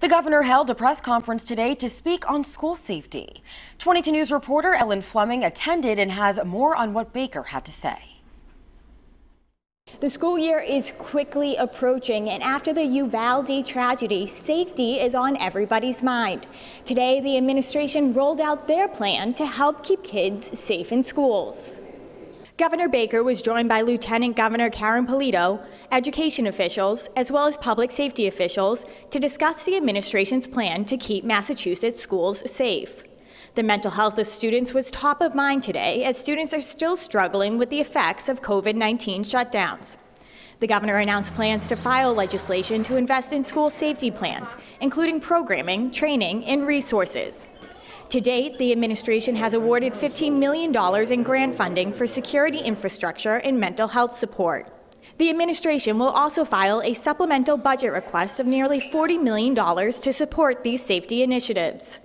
The governor held a press conference today to speak on school safety. 22 News reporter Ellen Fleming attended and has more on what Baker had to say. The school year is quickly approaching, and after the Uvalde tragedy, safety is on everybody's mind. Today, the administration rolled out their plan to help keep kids safe in schools. Governor Baker was joined by Lieutenant Governor Karen Polito, education officials, as well as public safety officials to discuss the administration's plan to keep Massachusetts schools safe. The mental health of students was top of mind today as students are still struggling with the effects of COVID 19 shutdowns. The governor announced plans to file legislation to invest in school safety plans, including programming, training, and resources. To date, the administration has awarded $15 million in grant funding for security infrastructure and mental health support. The administration will also file a supplemental budget request of nearly $40 million to support these safety initiatives.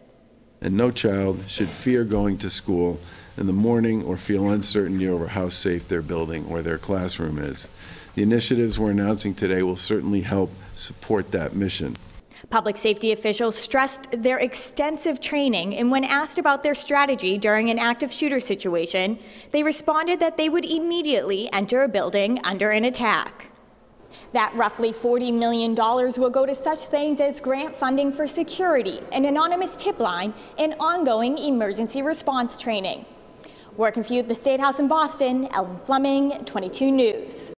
And no child should fear going to school in the morning or feel uncertainty over how safe their building or their classroom is. The initiatives we're announcing today will certainly help support that mission. Public safety officials stressed their extensive training, and when asked about their strategy during an active shooter situation, they responded that they would immediately enter a building under an attack. That roughly $40 million will go to such things as grant funding for security, an anonymous tip line, and ongoing emergency response training. Working for you at the State House in Boston, Ellen Fleming, 22 News.